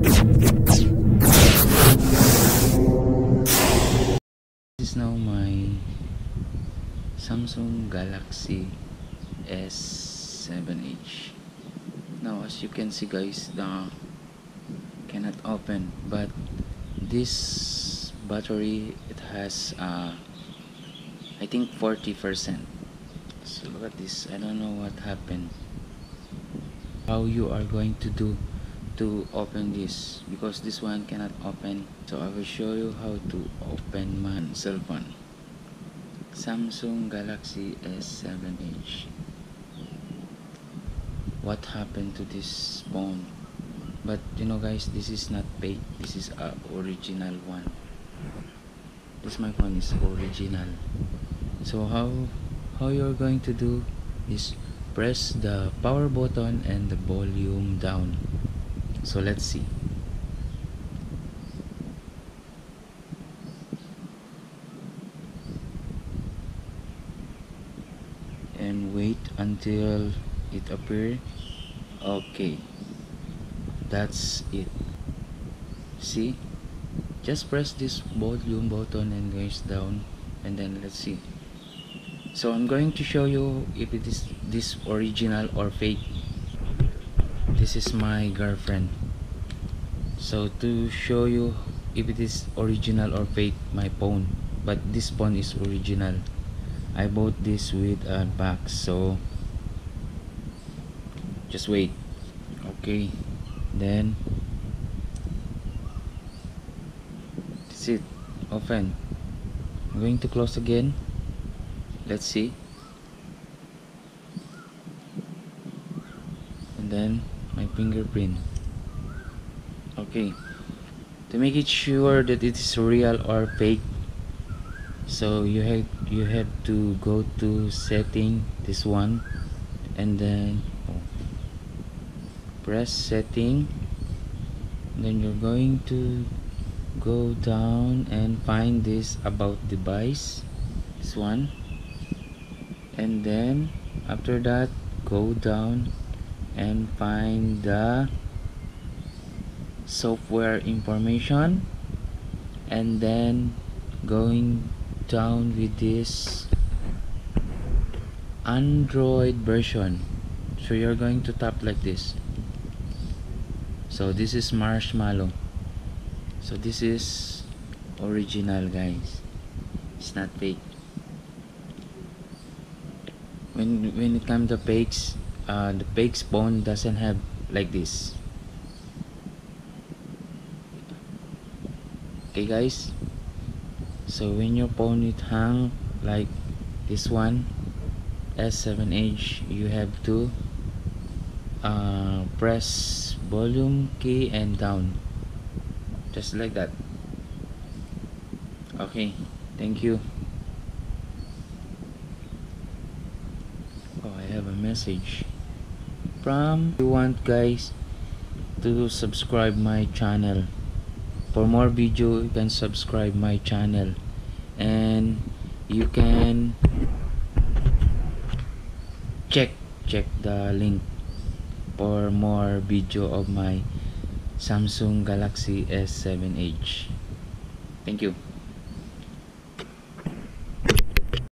This is now my Samsung Galaxy S7H. Now as you can see guys, the cannot open but this battery it has uh, I think 40% so look at this. I don't know what happened. How you are going to do to open this because this one cannot open. So I will show you how to open my cell phone. Samsung Galaxy S7 Edge what happened to this phone? But you know guys this is not fake. This is a original one. This my phone is original. So how how you're going to do is press the power button and the volume down so let's see. And wait until it appear. Okay. That's it. See? Just press this volume button and goes down and then let's see. So I'm going to show you if it is this original or fake this is my girlfriend. So to show you if it is original or fake my phone. But this phone is original. I bought this with a box so just wait. Okay then that's it. Open. I'm going to close again. Let's see. And then my fingerprint. Okay. To make it sure that it is real or fake so you have you have to go to setting this one and then oh, press setting. Then you're going to go down and find this about device this one. And then after that go down and find the software information. And then going down with this Android version. So you're going to tap like this. So this is marshmallow. So this is original guys. It's not fake. When when it comes to fakes uh, the fake spawn doesn't have like this. Okay guys. So when your phone it hang like this one S7 Edge you have to uh, press volume key and down. Just like that. Okay thank you. Oh I have a message from you want guys to subscribe my channel. For more video you can subscribe my channel. And you can check check the link for more video of my Samsung Galaxy S7H thank you